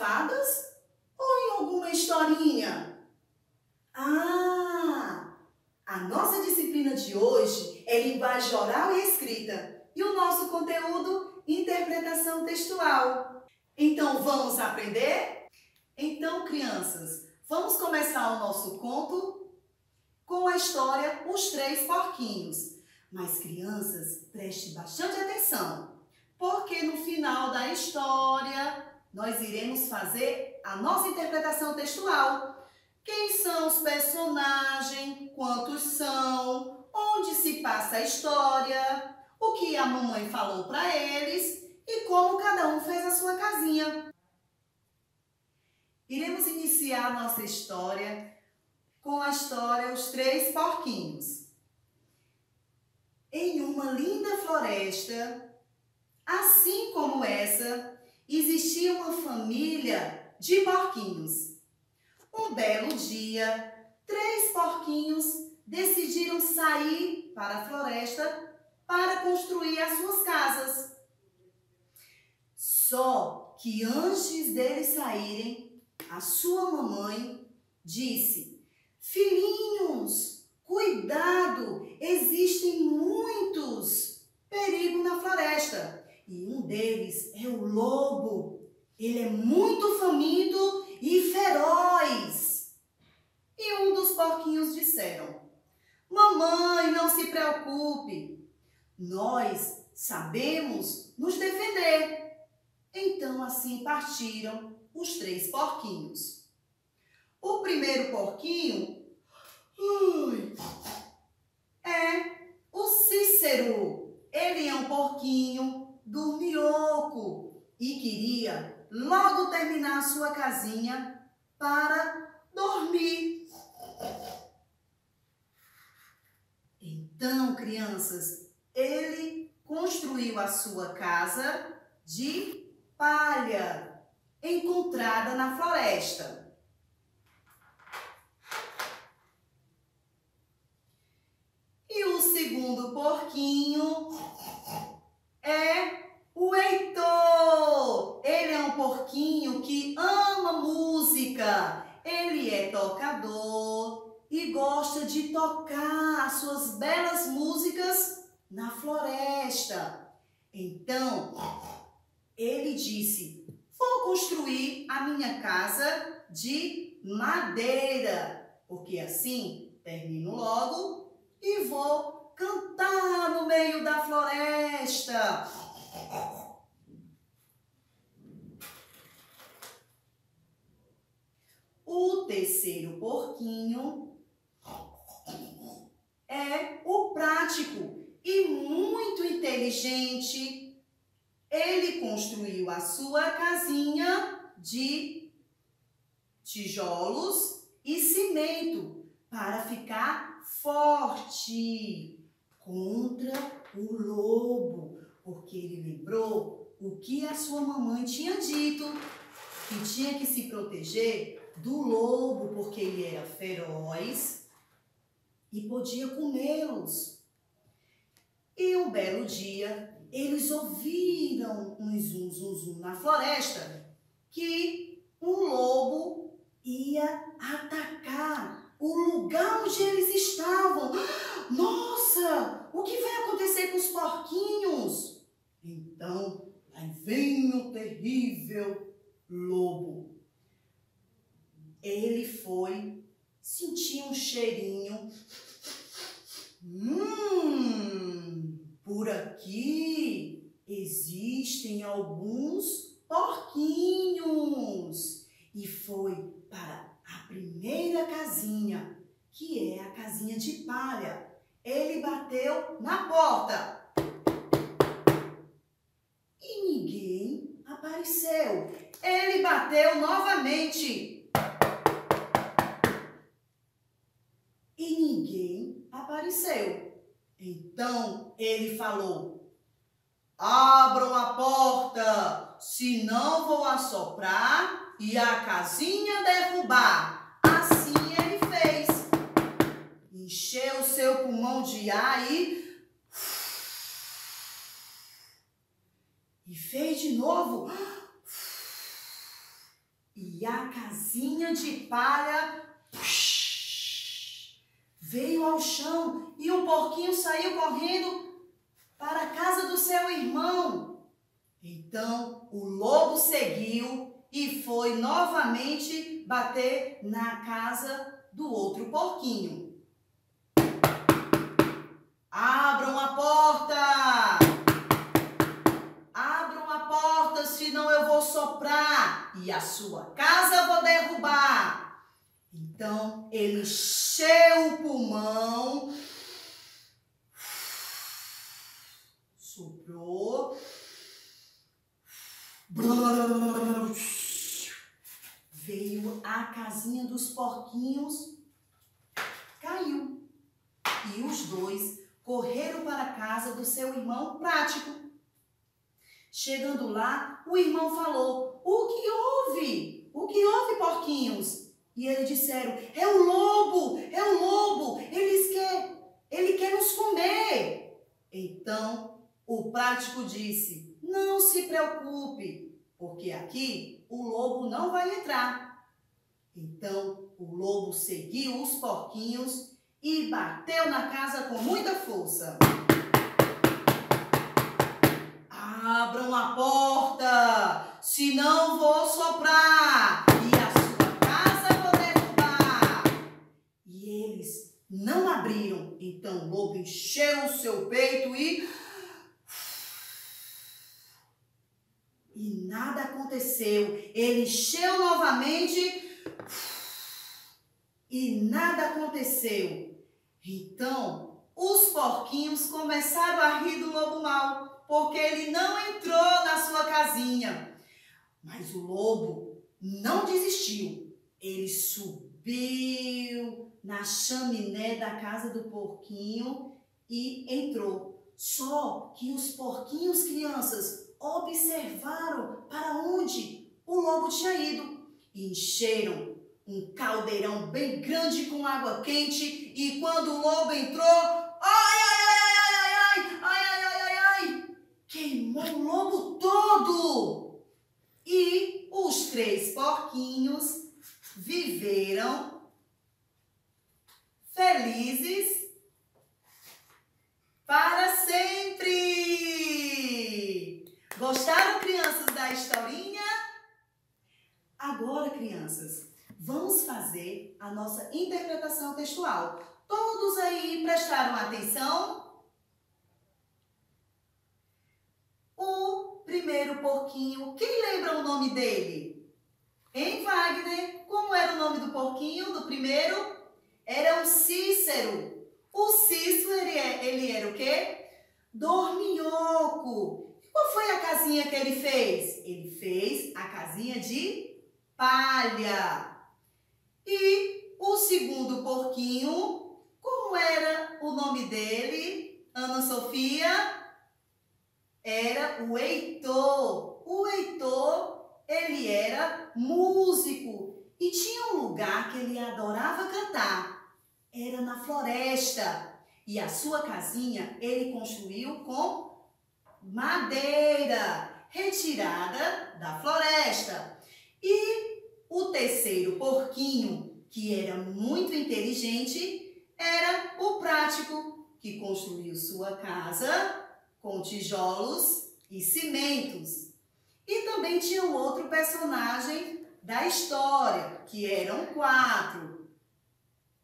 fadas? Ou em alguma historinha? Ah! A nossa disciplina de hoje é linguagem oral e escrita. E o nosso conteúdo, interpretação textual. Então, vamos aprender? Então, crianças, vamos começar o nosso conto com a história Os Três Porquinhos. Mas, crianças, preste bastante atenção, porque no final da história nós iremos fazer a nossa interpretação textual. Quem são os personagens, quantos são, onde se passa a história, o que a mamãe falou para eles e como cada um fez a sua casinha. Iremos iniciar nossa história com a história Os Três Porquinhos. Em uma linda floresta, assim como essa, existia uma família de porquinhos. Um belo dia, três porquinhos decidiram sair para a floresta para construir as suas casas. Só que antes deles saírem, a sua mamãe disse: Filhinhos, cuidado, existem muitos perigos na floresta. E um deles é o lobo. Ele é muito faminto e feroz. E um dos porquinhos disseram: Mamãe, não se preocupe. Nós sabemos nos defender. Então assim partiram os três porquinhos. O primeiro porquinho ui, é o Cícero. Ele é um porquinho queria logo terminar a sua casinha para dormir. Então, crianças, ele construiu a sua casa de palha encontrada na floresta. E o segundo porquinho é o Heitor. Ele é um porquinho que ama música. Ele é tocador e gosta de tocar as suas belas músicas na floresta. Então, ele disse: Vou construir a minha casa de madeira, porque assim termino logo e vou cantar no meio da floresta. O terceiro porquinho é o prático e muito inteligente. Ele construiu a sua casinha de tijolos e cimento para ficar forte contra o lobo, porque ele lembrou o que a sua mamãe tinha dito, que tinha que se proteger do lobo, porque ele era feroz e podia comê-los. E um belo dia, eles ouviram um zum, zum, zum na floresta que um lobo ia atacar o lugar onde eles estavam. Nossa, o que vai acontecer com os porquinhos? Então, aí vem o terrível lobo. Ele foi sentir um cheirinho. Hum, por aqui existem alguns porquinhos. E foi para a primeira casinha, que é a casinha de palha. Ele bateu na porta. E ninguém apareceu. Ele bateu novamente. E ninguém apareceu. Então ele falou: Abram a porta, senão vou assoprar e a casinha derrubar. Assim ele fez. Encheu seu pulmão de ar e. E fez de novo. E a casinha de palha veio ao chão e o porquinho saiu correndo para a casa do seu irmão. Então o lobo seguiu e foi novamente bater na casa do outro porquinho. Abram a porta! Abram a porta, senão eu vou soprar e a sua casa vou derrubar. Então ele encheu o pulmão, soprou Veio a casinha dos porquinhos, caiu. E os dois correram para a casa do seu irmão prático. Chegando lá, o irmão falou: O que houve? O que houve, porquinhos? E eles disseram: É o lobo, é o lobo, eles quer, ele quer nos comer. Então o prático disse: não se preocupe, porque aqui o lobo não vai entrar. Então o lobo seguiu os porquinhos e bateu na casa com muita força. Abram a porta, senão vou soprar não abriram, então o lobo encheu o seu peito e E nada aconteceu. Ele encheu novamente e nada aconteceu. Então, os porquinhos começaram a rir do lobo mau, porque ele não entrou na sua casinha. Mas o lobo não desistiu. Ele subiu na chaminé da casa do porquinho e entrou. Só que os porquinhos crianças observaram para onde o lobo tinha ido e encheram um caldeirão bem grande com água quente e quando o lobo entrou, ai, ai, ai, ai, ai, ai, ai, ai, ai, ai, queimou o lobo todo. E os três porquinhos viveram felizes para sempre. Gostaram, crianças, da historinha? Agora, crianças, vamos fazer a nossa interpretação textual. Todos aí prestaram atenção? O primeiro porquinho, quem lembra o nome dele? Em Wagner, como era o nome do porquinho, do primeiro? Era o Cícero. O Cícero, ele, é, era o quê? Dorminhoco. Qual foi a casinha que ele fez? Ele fez a casinha de palha. E o segundo porquinho, como era o nome dele? Ana Sofia? Era o Heitor. O Heitor, ele era músico e tinha um lugar que ele adorava cantar. Era na floresta. E a sua casinha ele construiu com madeira retirada da floresta. E o terceiro porquinho, que era muito inteligente, era o prático, que construiu sua casa com tijolos e cimentos. E também tinha um outro personagem da história, que eram quatro.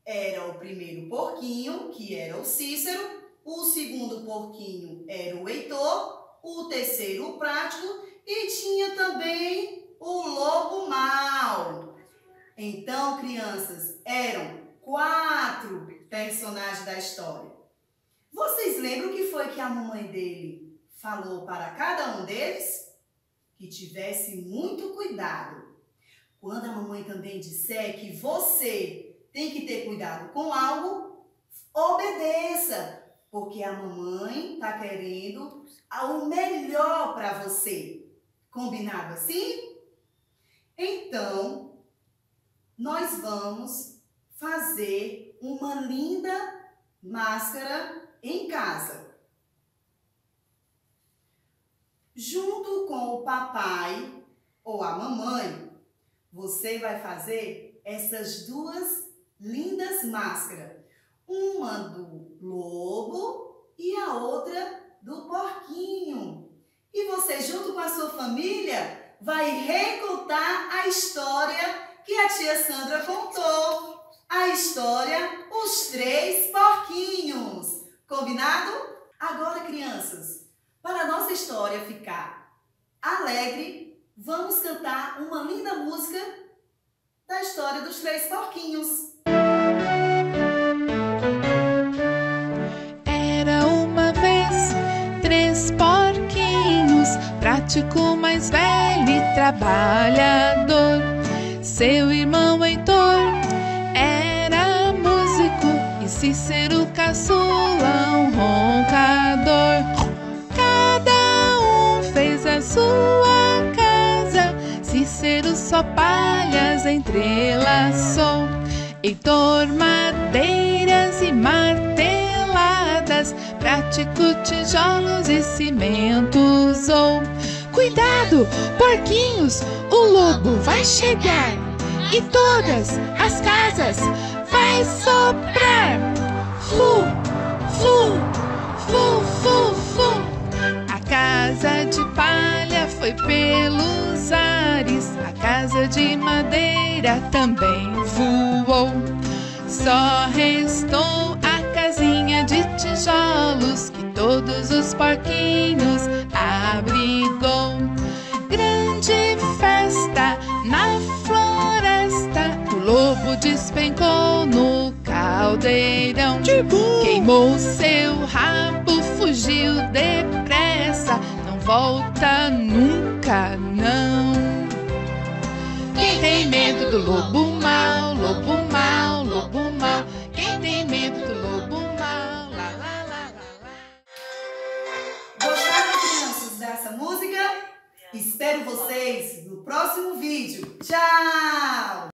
Era o primeiro porquinho, que era o Cícero, o segundo porquinho era o Heitor, o terceiro o Prático e tinha também o Lobo Mal. Então, crianças, eram quatro personagens da história. Vocês lembram que foi que a mamãe dele falou para cada um deles? Que tivesse muito cuidado. Quando a mamãe também disser que você tem que ter cuidado com algo, obedeça, porque a mamãe está querendo o melhor para você. Combinado assim? Então, nós vamos fazer uma linda máscara em casa. Junto com o papai ou a mamãe, você vai fazer essas duas lindas máscaras. Uma do lobo e a outra do porquinho. E você, junto com a sua família, vai recontar a história que a tia Sandra contou. A história Os Três Porquinhos. Combinado? Agora, crianças, para a nossa história ficar alegre, vamos cantar uma linda música da história dos Três Porquinhos. Prático mais velho e trabalhador. Seu irmão Heitor era músico e Cícero caçula um roncador. Cada um fez a sua casa, Cícero só palhas entrelaçou. Heitor madeiras e marteladas, prático tijolos e cimentos usou. Cuidado, porquinhos, o lobo vai chegar e todas as casas vai soprar. Fu, fu, fu, fu, fu. A casa de palha foi pelos ares, a casa de madeira também voou. Só restou a casinha de tijolos que todos os porquinhos abrigou. Grande festa na floresta, o lobo despencou no caldeirão. Queimou seu rabo, fugiu depressa, não volta medo do lobo mau, lobo mau, lobo mau, quem tem medo do lobo mau, lá, lá, lá, lá, lá. Gostaram, crianças, dessa música? Espero vocês no próximo vídeo. Tchau!